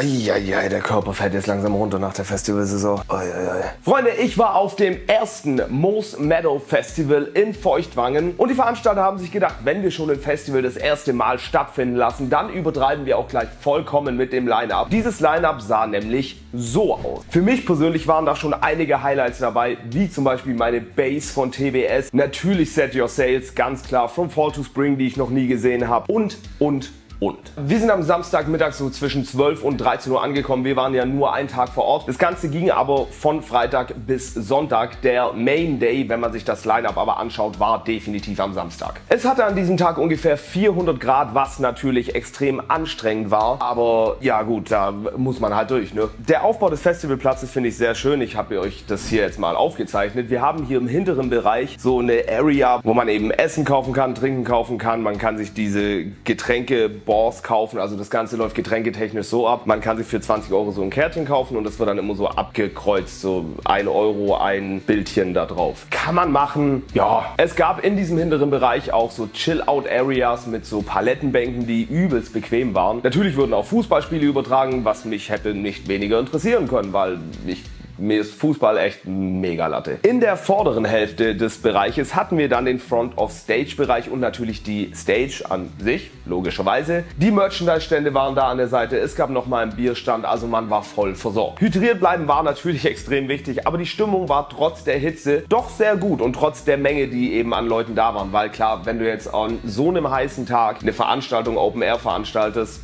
Eieiei, der Körper fällt jetzt langsam runter nach der Festivalsaison. Eieiei. Freunde, ich war auf dem ersten Moose Meadow Festival in Feuchtwangen und die Veranstalter haben sich gedacht, wenn wir schon ein Festival das erste Mal stattfinden lassen, dann übertreiben wir auch gleich vollkommen mit dem Line-Up. Dieses Line-Up sah nämlich so aus. Für mich persönlich waren da schon einige Highlights dabei, wie zum Beispiel meine Bass von TBS, natürlich Set Your Sails, ganz klar, From Fall to Spring, die ich noch nie gesehen habe und, und, und. Wir sind am Samstagmittag so zwischen 12 und 13 Uhr angekommen. Wir waren ja nur einen Tag vor Ort. Das Ganze ging aber von Freitag bis Sonntag. Der Main Day, wenn man sich das Line-Up aber anschaut, war definitiv am Samstag. Es hatte an diesem Tag ungefähr 400 Grad, was natürlich extrem anstrengend war. Aber ja gut, da muss man halt durch. Ne? Der Aufbau des Festivalplatzes finde ich sehr schön. Ich habe euch das hier jetzt mal aufgezeichnet. Wir haben hier im hinteren Bereich so eine Area, wo man eben Essen kaufen kann, Trinken kaufen kann. Man kann sich diese Getränke Bars kaufen. Also das Ganze läuft getränketechnisch so ab. Man kann sich für 20 Euro so ein Kärtchen kaufen und das wird dann immer so abgekreuzt. So 1 Euro, ein Bildchen da drauf. Kann man machen. Ja. Es gab in diesem hinteren Bereich auch so Chill-Out-Areas mit so Palettenbänken, die übelst bequem waren. Natürlich wurden auch Fußballspiele übertragen, was mich hätte nicht weniger interessieren können, weil ich mir ist Fußball echt mega Latte. In der vorderen Hälfte des Bereiches hatten wir dann den Front-of-Stage-Bereich und natürlich die Stage an sich, logischerweise. Die Merchandise-Stände waren da an der Seite, es gab nochmal einen Bierstand, also man war voll versorgt. Hydriert bleiben war natürlich extrem wichtig, aber die Stimmung war trotz der Hitze doch sehr gut und trotz der Menge, die eben an Leuten da waren, weil klar, wenn du jetzt an so einem heißen Tag eine Veranstaltung Open Air veranstaltest,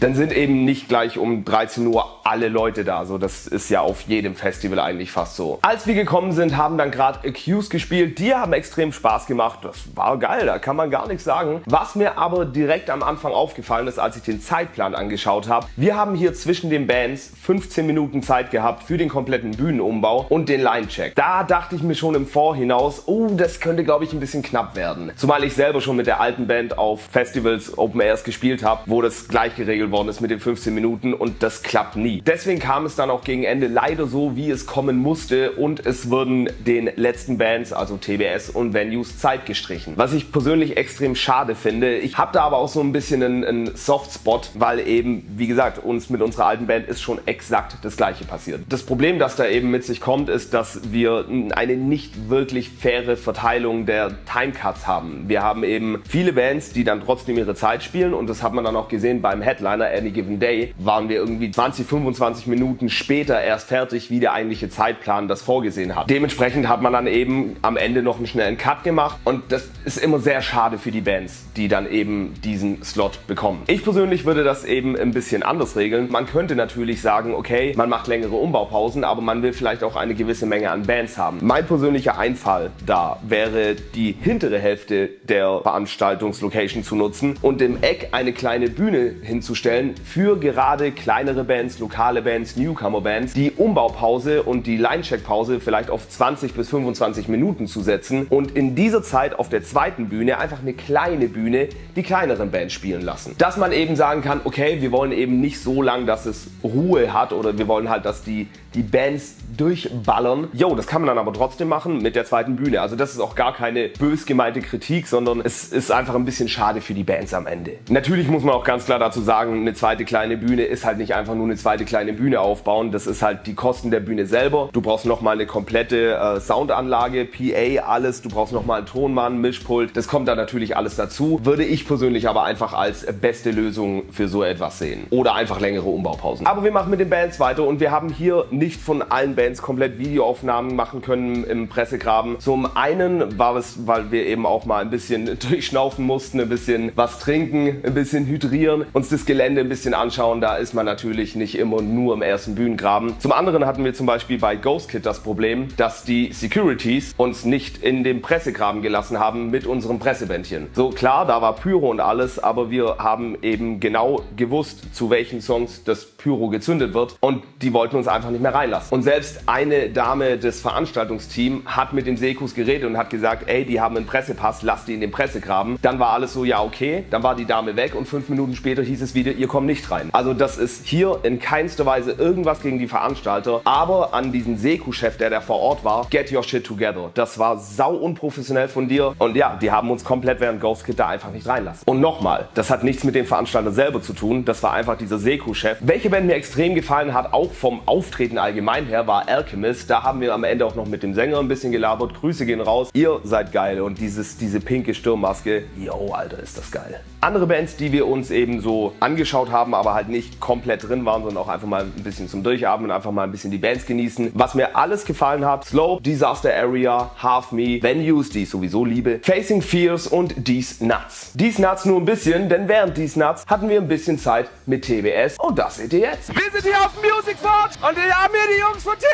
dann sind eben nicht gleich um 13 Uhr alle Leute da. So, das ist ja auf jedem Festival eigentlich fast so. Als wir gekommen sind, haben dann gerade Accused gespielt. Die haben extrem Spaß gemacht. Das war geil, da kann man gar nichts sagen. Was mir aber direkt am Anfang aufgefallen ist, als ich den Zeitplan angeschaut habe, wir haben hier zwischen den Bands 15 Minuten Zeit gehabt für den kompletten Bühnenumbau und den Line-Check. Da dachte ich mir schon im Vorhinaus, oh, das könnte glaube ich ein bisschen knapp werden. Zumal ich selber schon mit der alten Band auf Festivals Open Airs gespielt habe, wo das gleich geregelt worden ist mit den 15 Minuten und das klappt nie. Deswegen kam es dann auch gegen Ende leider so, wie es kommen musste und es wurden den letzten Bands, also TBS und Venues, Zeit gestrichen. Was ich persönlich extrem schade finde. Ich habe da aber auch so ein bisschen einen, einen Softspot, weil eben, wie gesagt, uns mit unserer alten Band ist schon exakt das gleiche passiert. Das Problem, das da eben mit sich kommt, ist, dass wir eine nicht wirklich faire Verteilung der Timecuts haben. Wir haben eben viele Bands, die dann trotzdem ihre Zeit spielen und das hat man dann auch gesehen beim Headliner Any Given Day, waren wir irgendwie 20, 25 Minuten später erst fertig, wie der eigentliche Zeitplan das vorgesehen hat. Dementsprechend hat man dann eben am Ende noch einen schnellen Cut gemacht und das ist immer sehr schade für die Bands, die dann eben diesen Slot bekommen. Ich persönlich würde das eben ein bisschen anders regeln. Man könnte natürlich sagen, okay, man macht längere Umbaupausen, aber man will vielleicht auch eine gewisse Menge an Bands haben. Mein persönlicher Einfall da wäre die hintere Hälfte der Veranstaltungslocation zu nutzen und im Eck eine kleine Bühne hinzustellen für gerade kleinere Bands, lokale Bands, Newcomer-Bands, die Umbaupause und die Line-Check-Pause vielleicht auf 20 bis 25 Minuten zu setzen und in dieser Zeit auf der zweiten Bühne einfach eine kleine Bühne die kleineren Bands spielen lassen. Dass man eben sagen kann, okay, wir wollen eben nicht so lang, dass es Ruhe hat oder wir wollen halt, dass die, die Bands durchballern. Jo, das kann man dann aber trotzdem machen mit der zweiten Bühne. Also das ist auch gar keine bös gemeinte Kritik, sondern es ist einfach ein bisschen schade für die Bands am Ende. Natürlich muss man auch ganz klar dazu sagen, eine zweite kleine Bühne ist halt nicht einfach nur eine zweite kleine Bühne aufbauen. Das ist halt die Kosten der Bühne selber. Du brauchst nochmal eine komplette äh, Soundanlage, PA, alles. Du brauchst nochmal einen Tonmann, Mischpult. Das kommt da natürlich alles dazu. Würde ich persönlich aber einfach als beste Lösung für so etwas sehen. Oder einfach längere Umbaupausen. Aber wir machen mit den Bands weiter und wir haben hier nicht von allen Bands komplett Videoaufnahmen machen können im Pressegraben. Zum einen war es, weil wir eben auch mal ein bisschen durchschnaufen mussten, ein bisschen was trinken, ein bisschen hydrieren, uns das Gelände ein bisschen anschauen. Da ist man natürlich nicht immer nur im ersten Bühnengraben. Zum anderen hatten wir zum Beispiel bei Ghost Kid das Problem, dass die Securities uns nicht in den Pressegraben gelassen haben mit unserem Pressebändchen. So klar, da war Pyro und alles, aber wir haben eben genau gewusst, zu welchen Songs das Pyro gezündet wird und die wollten uns einfach nicht mehr reinlassen. Und selbst Fest, eine Dame des Veranstaltungsteams hat mit den Sekus geredet und hat gesagt, ey, die haben einen Pressepass, lass die in den Pressegraben. Dann war alles so, ja okay, dann war die Dame weg und fünf Minuten später hieß es wieder, ihr kommt nicht rein. Also das ist hier in keinster Weise irgendwas gegen die Veranstalter, aber an diesen Seku-Chef, der da vor Ort war, get your shit together. Das war sau unprofessionell von dir und ja, die haben uns komplett während Ghost Kid da einfach nicht reinlassen. Und nochmal, das hat nichts mit dem Veranstalter selber zu tun, das war einfach dieser Seku-Chef. Welche Band mir extrem gefallen hat, auch vom Auftreten allgemein her, war Alchemist. Da haben wir am Ende auch noch mit dem Sänger ein bisschen gelabert. Grüße gehen raus. Ihr seid geil und dieses, diese pinke Stirnmaske, yo, Alter, ist das geil. Andere Bands, die wir uns eben so angeschaut haben, aber halt nicht komplett drin waren, sondern auch einfach mal ein bisschen zum Durchatmen, einfach mal ein bisschen die Bands genießen. Was mir alles gefallen hat, Slow, Disaster Area, Half Me, Venues, die ich sowieso liebe, Facing Fears und These Nuts. These Nuts nur ein bisschen, denn während These Nuts hatten wir ein bisschen Zeit mit TBS und das seht ihr jetzt. Wir sind hier auf Music Fort und wir haben hier die Jungs von TBS.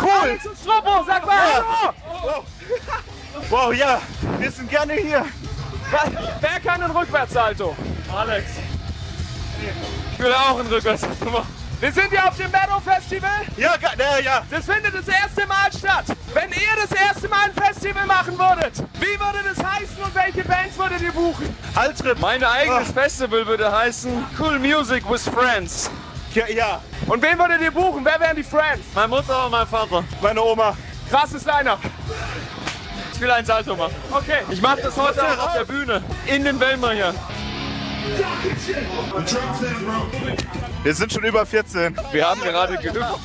Cool. Alex und Struppo, sag mal hallo. Wow, ja, wir sind gerne hier. Wer kann einen Rückwärtssalto? Alex. Ich will auch einen Rückwärtssalto machen. Wir sind hier auf dem Meadow Festival. Ja, ja, ja. Das findet das erste Mal statt. Wenn ihr das erste Mal ein Festival machen würdet, wie würde das heißen und welche Bands würdet ihr buchen? Altrip. Mein eigenes Festival würde heißen Cool Music with Friends. Ja, ja, Und wen würdet ihr buchen? Wer wären die Friends? Meine Mutter und mein Vater. meine Oma. Krasses Line-Up. Ich will ein Salto machen. Okay. Ich mache das heute auf der Bühne. In den Wellmer hier. Wir sind schon über 14. Wir haben gerade gehüpft.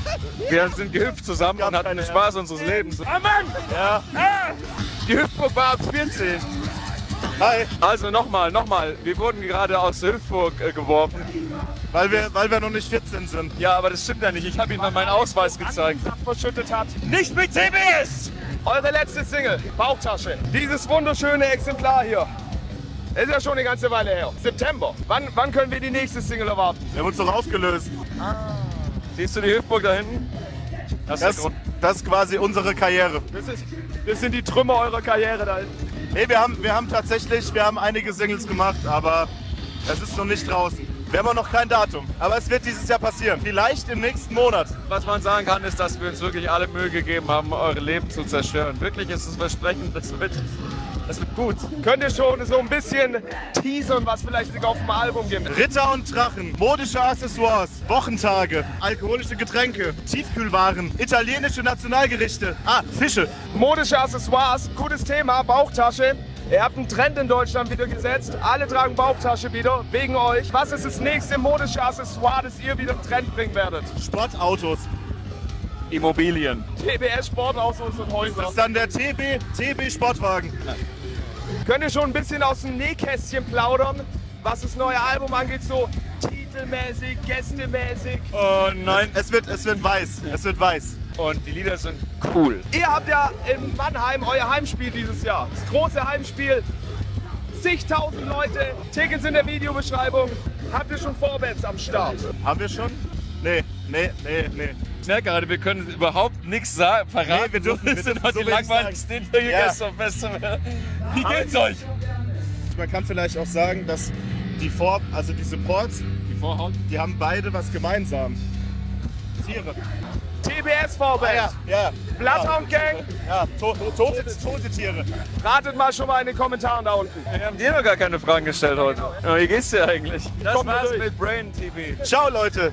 Wir sind gehüpft zusammen und hatten den Spaß unseres Lebens. Amen. Ja. Die Hüpfburg war ab 14. Hi. Also nochmal, nochmal. Wir wurden gerade aus der Hüpfburg äh, geworfen. Weil wir, weil wir noch nicht 14 sind. Ja, aber das stimmt ja nicht. Ich habe Ihnen mal meinen Ausweis gezeigt. verschüttet hat. Nicht mit TBS! Eure letzte Single, Bauchtasche. Dieses wunderschöne Exemplar hier. Ist ja schon eine ganze Weile her. September. Wann, wann können wir die nächste Single erwarten? Wir haben uns doch aufgelöst. Siehst du die Hüpfburg da hinten? Das ist Das, Grund. das ist quasi unsere Karriere. Das, ist, das sind die Trümmer eurer Karriere da hinten. Nee, wir haben, wir haben tatsächlich, wir haben einige Singles gemacht, aber es ist noch nicht draußen. Wir haben auch noch kein Datum. Aber es wird dieses Jahr passieren. Vielleicht im nächsten Monat. Was man sagen kann, ist, dass wir uns wirklich alle Mühe gegeben haben, eure Leben zu zerstören. Wirklich ist es Versprechen, das wird, das wird gut. Könnt ihr schon so ein bisschen teasern, was vielleicht sogar auf dem Album gibt? Ritter und Drachen, modische Accessoires, Wochentage, alkoholische Getränke, Tiefkühlwaren, italienische Nationalgerichte. Ah, Fische. Modische Accessoires, gutes Thema, Bauchtasche. Ihr habt einen Trend in Deutschland wieder gesetzt. Alle tragen Bauchtasche wieder, wegen euch. Was ist das nächste modische Accessoire, das ihr wieder in den Trend bringen werdet? Sportautos. Immobilien. TBS Sportautos und Das Häuser. ist dann der TB, TB Sportwagen. Könnt ihr schon ein bisschen aus dem Nähkästchen plaudern, was das neue Album angeht, so titelmäßig, gästemäßig? Oh nein. Es wird, es wird weiß. Es wird weiß. Und die Lieder sind cool. Ihr habt ja in Mannheim euer Heimspiel dieses Jahr. Das große Heimspiel. Zigtausend Leute, Tickets in der Videobeschreibung. Habt ihr schon Vorbands am Start? Haben wir schon? Nee, nee, nee, nee. Ich merke gerade, wir können überhaupt nichts sagen, verraten. Nee, wir dürfen- wir sind heute so die langweiligsten Interviews Ja. auf Festival. Wie geht's euch? Man kann vielleicht auch sagen, dass die Vor also diese Ports, Die Vorhaut. die haben beide was gemeinsam. Tiere. TBS Vorband. Ja, ja. Bloodhound Gang. Ja, to to tote, tote Tiere. Ratet mal schon mal in den Kommentaren da unten. Wir haben dir noch gar keine Fragen gestellt heute. Ja, wie geht's dir eigentlich? Das Kommt war's mit Brain TV. Ciao, Leute.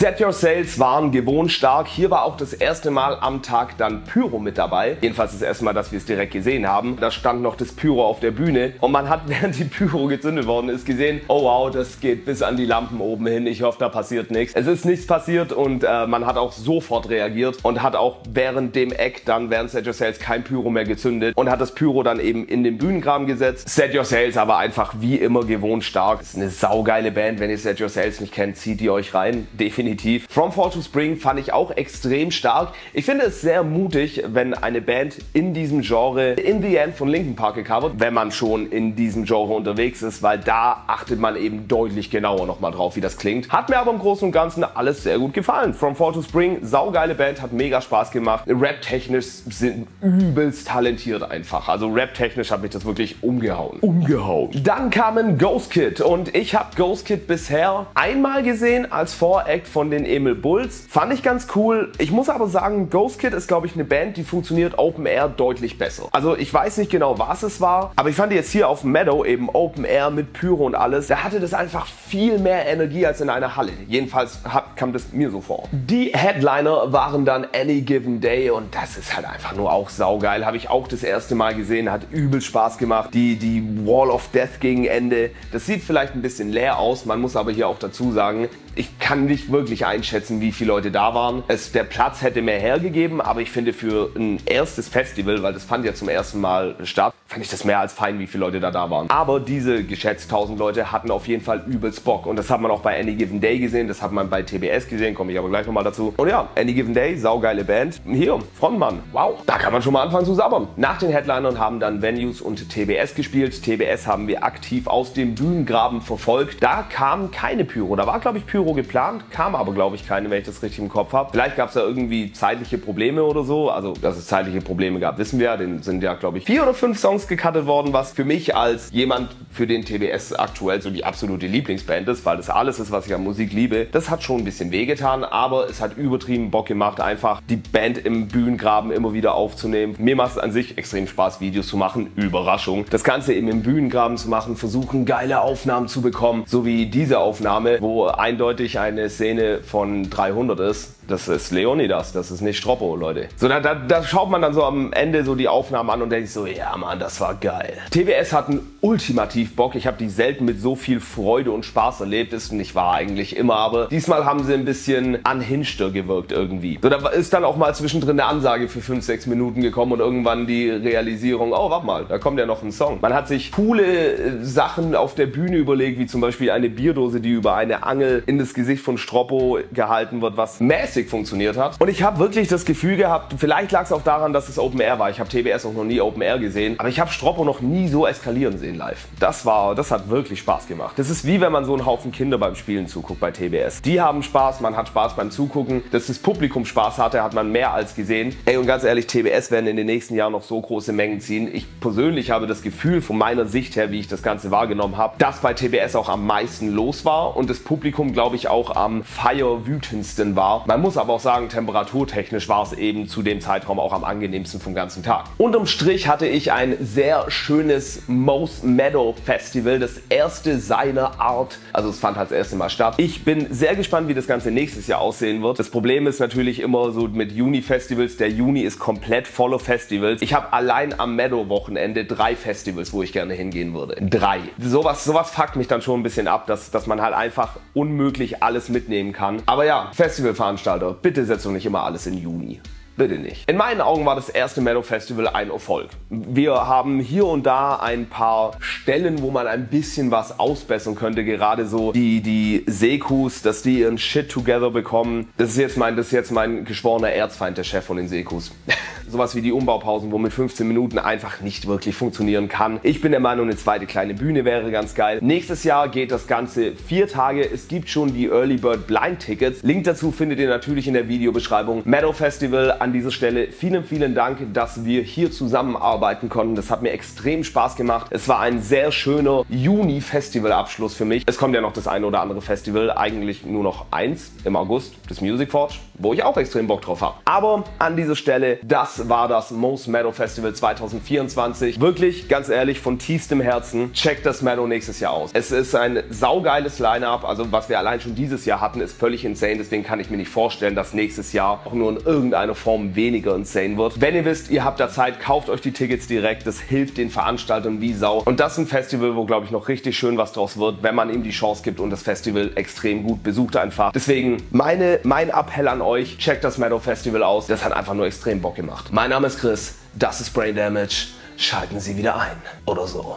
Set Your Sales waren gewohnt stark. Hier war auch das erste Mal am Tag dann Pyro mit dabei. Jedenfalls das erste Mal, dass wir es direkt gesehen haben. Da stand noch das Pyro auf der Bühne und man hat, während die Pyro gezündet worden ist, gesehen, oh wow, das geht bis an die Lampen oben hin. Ich hoffe, da passiert nichts. Es ist nichts passiert und äh, man hat auch sofort reagiert und hat auch während dem Eck dann, während Set Your Sales, kein Pyro mehr gezündet und hat das Pyro dann eben in den Bühnengraben gesetzt. Set Your Sales aber einfach wie immer gewohnt stark. Das ist eine saugeile Band. Wenn ihr Set Your Sales nicht kennt, zieht ihr euch rein. Definitiv definitiv. From Fall to Spring fand ich auch extrem stark. Ich finde es sehr mutig, wenn eine Band in diesem Genre In the End von Linkin Park gecovert, wenn man schon in diesem Genre unterwegs ist, weil da achtet man eben deutlich genauer nochmal drauf, wie das klingt. Hat mir aber im Großen und Ganzen alles sehr gut gefallen. From Fall to Spring, saugeile Band, hat mega Spaß gemacht. Rap-technisch sind übelst talentiert einfach. Also rap-technisch hat mich das wirklich umgehauen. Umgehauen. Dann kamen Ghost Kid und ich habe Ghost Kid bisher einmal gesehen als Voract von den Emil Bulls. Fand ich ganz cool. Ich muss aber sagen, Ghost Kid ist glaube ich eine Band, die funktioniert Open Air deutlich besser. Also ich weiß nicht genau, was es war, aber ich fand jetzt hier auf Meadow eben Open Air mit Pyro und alles, da hatte das einfach viel mehr Energie als in einer Halle. Jedenfalls kam das mir so vor. Die Headliner waren dann Any Given Day und das ist halt einfach nur auch saugeil. Habe ich auch das erste Mal gesehen, hat übel Spaß gemacht. Die, die Wall of Death gegen Ende, das sieht vielleicht ein bisschen leer aus, man muss aber hier auch dazu sagen, ich kann nicht wirklich einschätzen, wie viele Leute da waren. Es, der Platz hätte mehr hergegeben, aber ich finde für ein erstes Festival, weil das fand ja zum ersten Mal statt, fand ich das mehr als fein, wie viele Leute da da waren. Aber diese geschätzt 1000 Leute hatten auf jeden Fall übelst Bock und das hat man auch bei Any Given Day gesehen, das hat man bei TBS gesehen, komme ich aber gleich nochmal dazu. Und ja, Any Given Day, saugeile Band. Hier, Frontmann, wow, da kann man schon mal anfangen zu sabbern. Nach den Headlinern haben dann Venues und TBS gespielt. TBS haben wir aktiv aus dem Bühnengraben verfolgt. Da kam keine Pyro, da war glaube ich Pyro Pyro geplant, kam aber glaube ich keine, wenn ich das richtig im Kopf habe. Vielleicht gab es da irgendwie zeitliche Probleme oder so. Also, dass es zeitliche Probleme gab, wissen wir ja. Den sind ja, glaube ich, vier oder fünf Songs gecuttet worden, was für mich als jemand, für den TBS aktuell so die absolute Lieblingsband ist, weil das alles ist, was ich an Musik liebe. Das hat schon ein bisschen wehgetan, aber es hat übertrieben Bock gemacht, einfach die Band im Bühnengraben immer wieder aufzunehmen. Mir macht es an sich extrem Spaß, Videos zu machen. Überraschung. Das Ganze eben im Bühnengraben zu machen, versuchen geile Aufnahmen zu bekommen, so wie diese Aufnahme, wo eindeutig eindeutig eine Szene von 300 ist das ist Leonidas, das ist nicht Stroppo, Leute. So, da, da, da, schaut man dann so am Ende so die Aufnahmen an und denkt so, ja Mann, das war geil. TBS hatten ultimativ Bock. Ich habe die selten mit so viel Freude und Spaß erlebt. Ist nicht wahr eigentlich immer, aber diesmal haben sie ein bisschen anhinschter gewirkt irgendwie. So, da ist dann auch mal zwischendrin eine Ansage für 5, 6 Minuten gekommen und irgendwann die Realisierung, oh, warte mal, da kommt ja noch ein Song. Man hat sich coole äh, Sachen auf der Bühne überlegt, wie zum Beispiel eine Bierdose, die über eine Angel in das Gesicht von Stroppo gehalten wird, was mäßig Akustik funktioniert hat. Und ich habe wirklich das Gefühl gehabt, vielleicht lag es auch daran, dass es Open Air war. Ich habe TBS auch noch nie Open Air gesehen, aber ich habe Stroppo noch nie so eskalieren sehen live. Das war, das hat wirklich Spaß gemacht. Das ist wie wenn man so einen Haufen Kinder beim Spielen zuguckt bei TBS. Die haben Spaß, man hat Spaß beim Zugucken. Dass das Publikum Spaß hatte, hat man mehr als gesehen. Ey, und ganz ehrlich, TBS werden in den nächsten Jahren noch so große Mengen ziehen. Ich persönlich habe das Gefühl von meiner Sicht her, wie ich das Ganze wahrgenommen habe, dass bei TBS auch am meisten los war und das Publikum, glaube ich, auch am feierwütendsten war. Man muss muss aber auch sagen, temperaturtechnisch war es eben zu dem Zeitraum auch am angenehmsten vom ganzen Tag. Unterm Strich hatte ich ein sehr schönes Most Meadow Festival, das erste seiner Art. Also es fand halt das erste Mal statt. Ich bin sehr gespannt, wie das Ganze nächstes Jahr aussehen wird. Das Problem ist natürlich immer so mit Juni-Festivals. Der Juni ist komplett voller Festivals. Ich habe allein am Meadow-Wochenende drei Festivals, wo ich gerne hingehen würde. Drei. Sowas, sowas fuckt mich dann schon ein bisschen ab, dass, dass man halt einfach unmöglich alles mitnehmen kann. Aber ja, Festivalveranstaltung Veranstalter, bitte setzt doch nicht immer alles in Juni. Bitte nicht. In meinen Augen war das erste Meadow Festival ein Erfolg. Wir haben hier und da ein paar Stellen, wo man ein bisschen was ausbessern könnte. Gerade so die, die Sekus, dass die ihren Shit together bekommen. Das ist jetzt mein, das ist jetzt mein geschworener Erzfeind, der Chef von den Sekus. sowas wie die Umbaupausen, wo mit 15 Minuten einfach nicht wirklich funktionieren kann. Ich bin der Meinung, eine zweite kleine Bühne wäre ganz geil. Nächstes Jahr geht das Ganze vier Tage. Es gibt schon die Early Bird Blind Tickets. Link dazu findet ihr natürlich in der Videobeschreibung. Meadow Festival an dieser Stelle vielen, vielen Dank, dass wir hier zusammenarbeiten konnten. Das hat mir extrem Spaß gemacht. Es war ein sehr schöner Juni-Festival-Abschluss für mich. Es kommt ja noch das eine oder andere Festival, eigentlich nur noch eins im August, das Music Forge, wo ich auch extrem Bock drauf habe. Aber an dieser Stelle, das war das Most Meadow Festival 2024. Wirklich, ganz ehrlich, von tiefstem Herzen, checkt das Meadow nächstes Jahr aus. Es ist ein saugeiles Line-Up, also was wir allein schon dieses Jahr hatten, ist völlig insane. Deswegen kann ich mir nicht vorstellen, dass nächstes Jahr auch nur in irgendeiner Form weniger insane wird. Wenn ihr wisst, ihr habt da Zeit, kauft euch die Tickets direkt. Das hilft den Veranstaltern wie Sau. Und das ist ein Festival, wo, glaube ich, noch richtig schön was draus wird, wenn man ihm die Chance gibt und das Festival extrem gut besucht einfach. Deswegen meine, mein Appell an euch, checkt das Meadow Festival aus. Das hat einfach nur extrem Bock gemacht. Mein Name ist Chris, das ist Brain Damage. Schalten Sie wieder ein oder so.